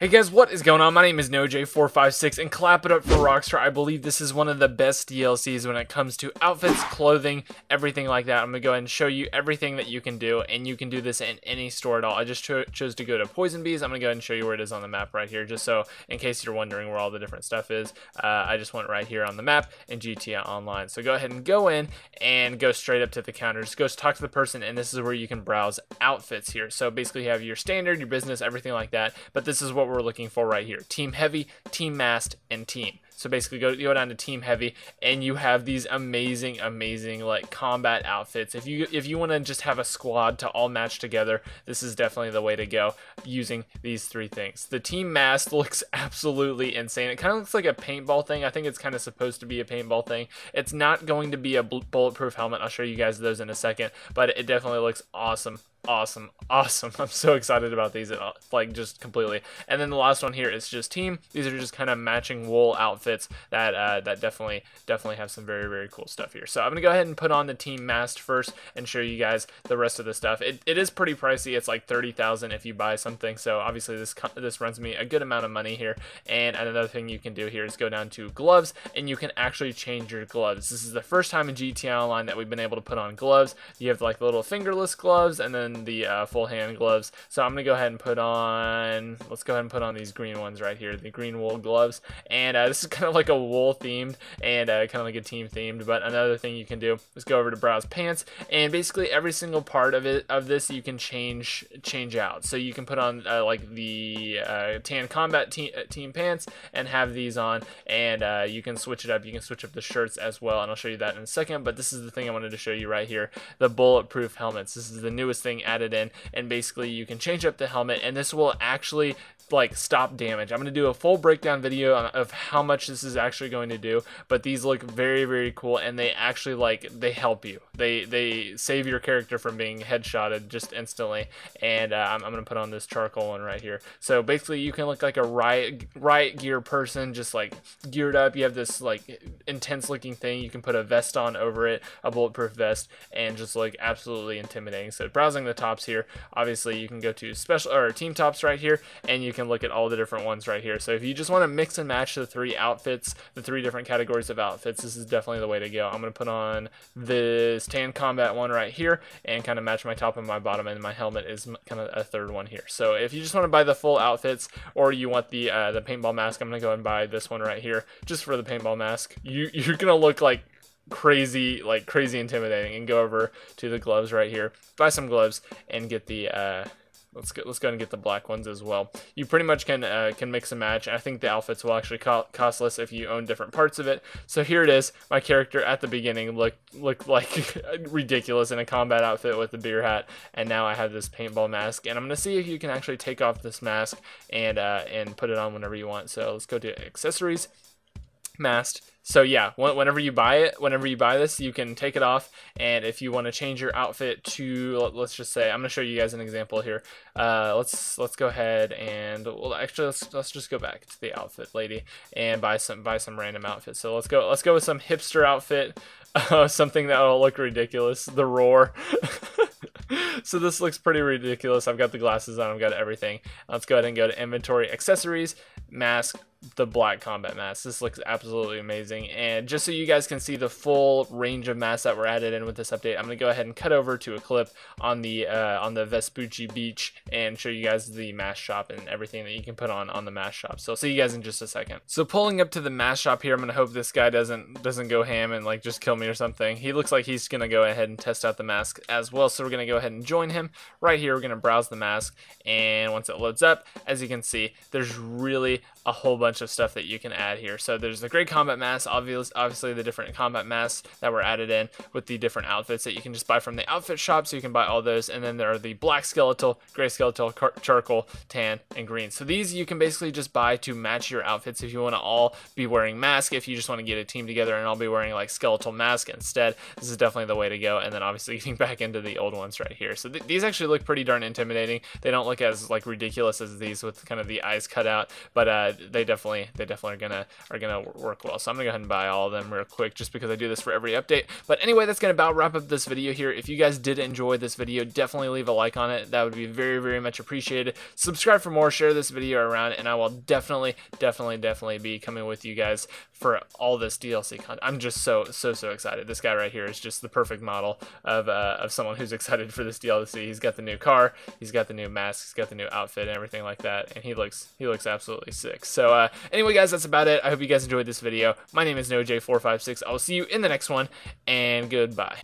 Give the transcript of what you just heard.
Hey guys, what is going on? My name is NoahJ456 and clap it up for Rockstar. I believe this is one of the best DLCs when it comes to outfits, clothing, everything like that. I'm going to go ahead and show you everything that you can do and you can do this in any store at all. I just cho chose to go to Ponsonbys. I'm going to go ahead and show you where it is on the map right here just so in case you're wondering where all the different stuff is. Uh, I just went right here on the map in GTA Online. So go ahead and go in and go straight up to the counter. Just go talk to the person and this is where you can browse outfits here. So basically you have your standard, your business, everything like that. But this is what we're looking for right here. Team Heavy, Team Masked, and Team. So basically go, go down to Team Heavy and you have these amazing, amazing like combat outfits. If you if you want to just have a squad to all match together, this is definitely the way to go using these three things. The Team Mask looks absolutely insane. It kind of looks like a paintball thing. I think it's kind of supposed to be a paintball thing. It's not going to be a bulletproof helmet. I'll show you guys those in a second, but it definitely looks awesome awesome awesome i'm so excited about these uh, like just completely and then the last one here is just team these are just kind of matching wool outfits that uh, that definitely definitely have some very very cool stuff here. So i'm gonna go ahead and put on the team mask first and show you guys the rest of the stuff. It, it is pretty pricey. It's like 30,000 if you buy something. So obviously this this runs me a good amount of money here. And another thing you can do here is go down to gloves and you can actually change your gloves. This is the first time in GTA Online that we've been able to put on gloves. You have like the little fingerless gloves and then the uh, full hand gloves. So I'm to go ahead and put on, let's go ahead and put on these green ones right here, the green wool gloves. And uh, this is kind of like a wool themed and uh, kind of like a team themed. But another thing you can do is go over to browse pants and basically every single part of it of this you can change change out. So you can put on uh, like the uh, tan combat team, uh, team pants and have these on and you can switch it up. You can switch up the shirts as well and I'll show you that in a second. But this is the thing I wanted to show you right here, the bulletproof helmets. This is the newest thing added in and basically you can change up the helmet and this will actually like stop damage. I'm going to do a full breakdown video of how much this is actually going to do, but these look very very cool and they actually like they help you. They they save your character from being headshotted just instantly and uh, I'm, I'm going to put on this charcoal one right here. So basically you can look like a riot riot gear person just like geared up. You have this like intense looking thing. You can put a vest on over it, a bulletproof vest and just like absolutely intimidating. So browsing the tops here, obviously you can go to special or team tops right here and you can look at all the different ones right here. So if you just want to mix and match the three outfits, the three different categories of outfits, this is definitely the way to go. I'm going to put on this tan combat one right here and kind of match my top and my bottom and my helmet is kind of a third one here. So if you just want to buy the full outfits or you want the uh, the paintball mask, I'm going to go and buy this one right here just for the paintball mask. You, you're going to look like crazy like crazy intimidating and go over to the gloves right here buy some gloves and get the uh let's go let's go and get the black ones as well. You pretty much can uh, can mix and match. I think the outfits will actually co cost less if you own different parts of it. So here it is. My character at the beginning looked looked like ridiculous in a combat outfit with a beer hat. And now i have this paintball mask. And i'm to see if you can actually take off this mask and uh and put it on whenever you want. So let's go to accessories. Masked so yeah, whenever you buy it, whenever you buy this, you can take it off, and if you want to change your outfit to, let's just say, I'm gonna show you guys an example here. Uh, let's let's go ahead and well, actually let's let's just go back to the outfit lady and buy some buy some random outfit. So let's go let's go with some hipster outfit, uh, something that will look ridiculous. The roar. so this looks pretty ridiculous. I've got the glasses on, I've got everything. Let's go ahead and go to inventory, accessories, mask, the black combat mask. This looks absolutely amazing. And just so you guys can see the full range of masks that were added in with this update, I'm going to go ahead and cut over to a clip on the uh, on the Vespucci Beach and show you guys the mask shop and everything that you can put on on the mask shop. So I'll see you guys in just a second. So pulling up to the mask shop here, I'm going to hope this guy doesn't doesn't go ham and like just kill me or something. He looks like he's going to go ahead and test out the mask as well. So we're going to go ahead and join him. Right here, we're going to browse the mask. And once it loads up, as you can see, there's really a whole bunch of stuff that you can add here. So there's the great combat masks, obviously, obviously the different combat masks that were added in with the different outfits that you can just buy from the outfit shop. So you can buy all those. And then there are the black skeletal, gray skeletal, charcoal, tan, and green. So these you can basically just buy to match your outfits if you want to all be wearing masks. If you just want to get a team together and all be wearing like skeletal mask instead, this is definitely the way to go. And then obviously getting back into the old ones right here. So th these actually look pretty darn intimidating. They don't look as like ridiculous as these with kind of the eyes cut out, but uh, they definitely definitely they definitely are gonna are gonna work well. So I'm gonna go ahead and buy all of them real quick just because I do this for every update. But anyway, that's gonna about wrap up this video here. If you guys did enjoy this video, definitely leave a like on it. That would be very very much appreciated. Subscribe for more, share this video around, and I will definitely definitely definitely be coming with you guys for all this DLC content. I'm just so so so excited. This guy right here is just the perfect model of uh, of someone who's excited for this DLC. He's got the new car, he's got the new mask, he's got the new outfit, and everything like that, and he looks he looks absolutely sick. So uh, anyway, guys, that's about it. I hope you guys enjoyed this video. My name is NoahJ456. I will see you in the next one, and goodbye.